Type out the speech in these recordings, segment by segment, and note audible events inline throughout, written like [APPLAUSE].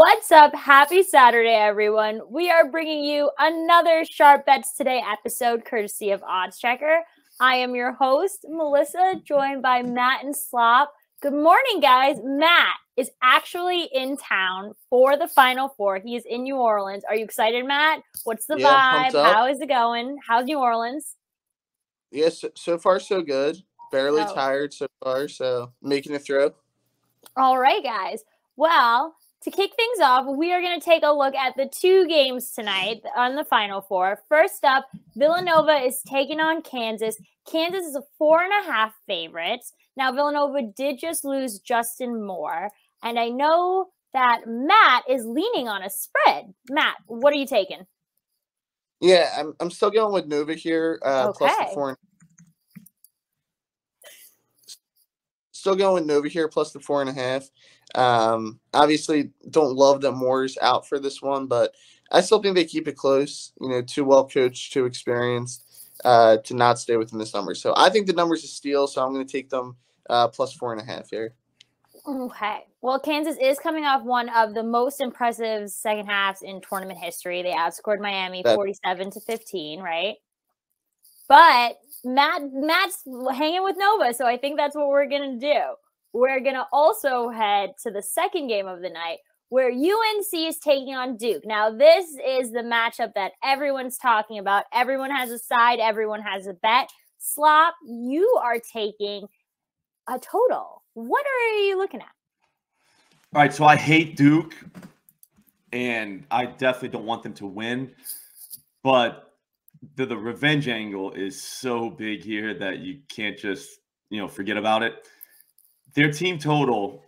What's up? Happy Saturday, everyone. We are bringing you another Sharp Bets Today episode courtesy of OddsChecker. I am your host, Melissa, joined by Matt and Slop. Good morning, guys. Matt is actually in town for the Final Four. He is in New Orleans. Are you excited, Matt? What's the Yeah, vibe? How is it going? How's New Orleans? Yes, so, so far so good. Barely Oh. tired so far, so making it through. All right, guys. Well, to kick things off, we are going to take a look at the two games tonight on the Final Four. First up, Villanova is taking on Kansas. Kansas is a four and a half favorite. Now, Villanova did just lose Justin Moore, and I know that Matt is leaning on a spread. Matt, what are you taking? Yeah, I'm I'm still going with Nova here. Uh, plus the Okay. four. and- Still going with Nova here, plus the four and a half. Um, obviously, don't love that Moore's out for this one, but I still think they keep it close. You know, too well coached, too experienced uh, to not stay within this number. So I think the number's a steal. So I'm going to take them uh, plus four and a half here. Okay. Well, Kansas is coming off one of the most impressive second halves in tournament history. They outscored Miami That- 47 to 15, right? But Matt Matt's hanging with Nova, so I think that's what we're to do. We're to also head to the second game of the night where UNC is taking on Duke. Now, this is the matchup that everyone's talking about. Everyone has a side, everyone has a bet. Slop, you are taking a total. What are you looking at? All right, so I hate Duke, and I definitely don't want them to win. But the, the revenge angle is so big here that you can't just you know forget about it. Their team total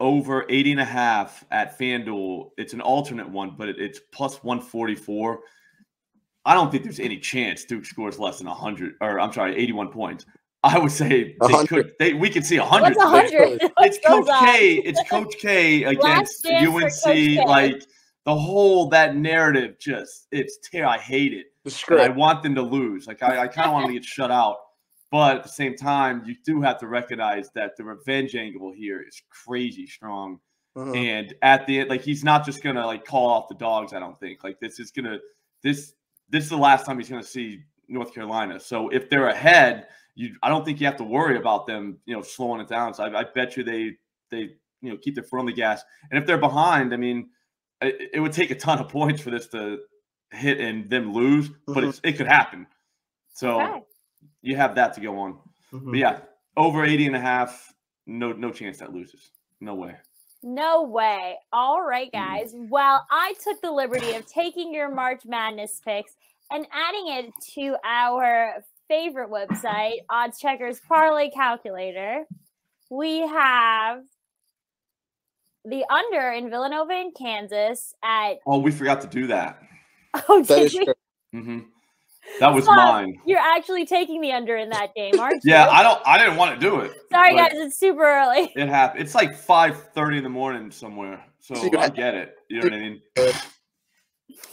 over 80 and a half at FanDuel. It's an alternate one, but it, it's plus 144. I don't think there's any chance Duke scores less than 100 or I'm sorry, 81 points. I would say they could they we could see 100. What's a hundred? It's What's Coach those K. It's Coach K against chance for Coach K. UNC. Like the whole that narrative, just it's ter- I hate it. The And I want them to lose. Like I, I kind of want to get shut out. But at the same time, you do have to recognize that the revenge angle here is crazy strong. Mhm. And at the end, like he's not just gonna like call off the dogs. I don't think like this is gonna this this is the last time he's gonna see North Carolina. So if they're ahead, you I don't think you have to worry about them, you know, slowing it down. So I, I bet you they they you know keep their foot on the gas. And if they're behind, I mean, it, it would take a ton of points for this to hit and them lose, but Mhm. it's, it could happen. So Okay. you have that to go on. Mhm. But yeah, over 80 and a half, no no chance that loses. No way. No way. All right, Mm. guys. Well, I took the liberty of taking your March Madness picks and adding it to our favorite website, Odds Checkers Parlay Calculator. We have the under in Villanova and Kansas at Oh, we forgot to do that. [LAUGHS] oh, That did is we? true. hmm That was Stop. mine. You're actually taking the under in that game, aren't [LAUGHS] you? Yeah, I don't. I didn't want to do it. Sorry, but guys. It's super early. [LAUGHS] It happened. It's like five thirty in the morning somewhere, so So I get it. You know what I mean?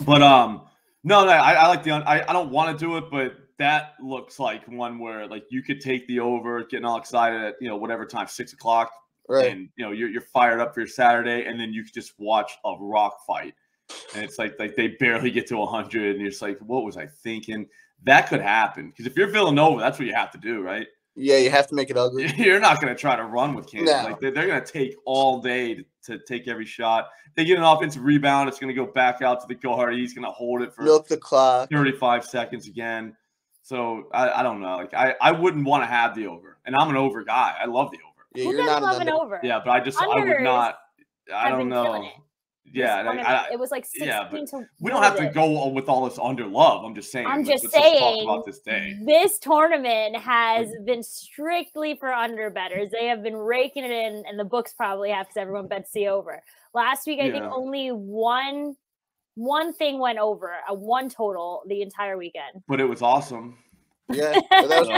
But um, no, no, I, I like the. un- I, I don't want to do it, but that looks like one where like you could take the over, getting all excited at you know whatever time, six o'clock, Right. and you know you're you're fired up for your Saturday, and then you just watch a rock fight, and it's like like they barely get to hundred, and you're just like, what was I thinking? That could happen because if you're Villanova, that's what you have to do, right? Yeah, you have to make it ugly. [LAUGHS] You're not going to try to run with Kansas. No. Like they're, they're going to take all day to, to take every shot. They get an offensive rebound. It's going to go back out to the guard. He's going to hold it for Milk the clock. 35 seconds again. So I, I don't know. Like I, I wouldn't want to have the over, and I'm an over guy. I love the over. Yeah, Who you're doesn't not love an an under. over? Yeah, but I just I would not. I don't know. Yeah, This like, I, it was like 16 yeah, to we don't have to what is it? go on with all this under love. I'm just saying. I'm let's- just let's talk saying about this day. This tournament has been strictly for under betters. They have been raking it in, and the books probably have because everyone bets the over. Last week, I think only one one thing went over, a one total the entire weekend. But it was awesome. Yeah, but that was So,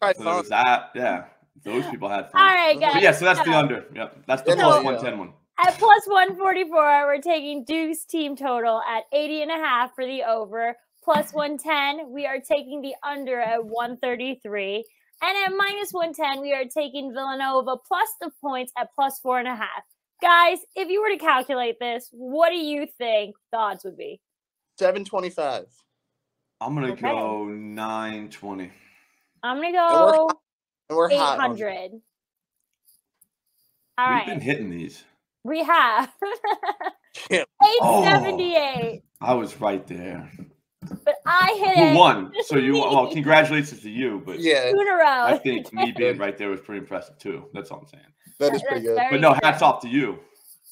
probably, so fun. was that. Yeah, those people had fun. All right, guys. But yeah, so that's the under. Yep, that's the It plus is, yeah. 110 one. At plus 144, we're taking Duke's team total at 80 and a half for the over. Plus 110, we are taking the under at 133. And at minus 110, we are taking Villanova plus the points at plus four and a half. Guys, if you were to calculate this, what do you think the odds would be? 725. I'm gonna Okay. go 920. I'm gonna go And we're eight hot. on- hundred. All We've been hitting these. we have Yeah. [LAUGHS] eight oh, seventy-eight, I was right there. but I hit Who it won? So you [LAUGHS] well, congratulations to you, but Yeah, two in a row. I think me [LAUGHS] being right there was pretty impressive too. That's all I'm saying. that is pretty That's good. But no, good. hats off to you.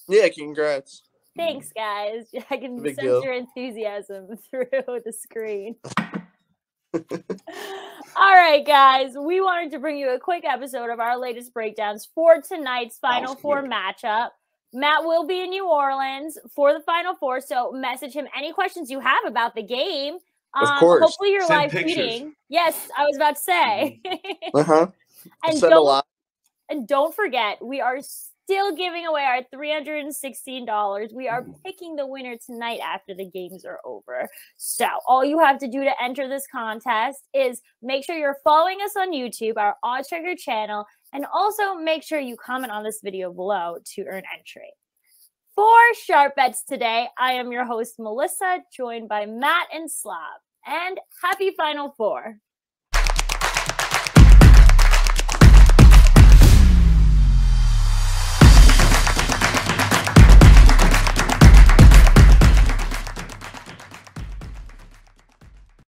Yeah, congrats. Thanks, guys. I can big sense deal. your enthusiasm through the screen. All right, guys. We wanted to bring you a quick episode of our latest breakdowns for tonight's Final Four matchup. Matt will be in New Orleans for the Final Four, so message him any questions you have about the game. Of Um, course. Hopefully, you're Send live pictures. tweeting. Yes, I was about to say. Uh huh. [LAUGHS] and Send a don't lot. and don't forget, we are still giving away our $316. We are mm-hmm. picking the winner tonight after the games are over. So, all you have to do to enter this contest is make sure you're following us on YouTube, our OddsChecker channel, and also make sure you comment on this video below to earn entry. For Sharp Bets today, I am your host, Melissa, joined by Matt and Slop. And happy Final Four.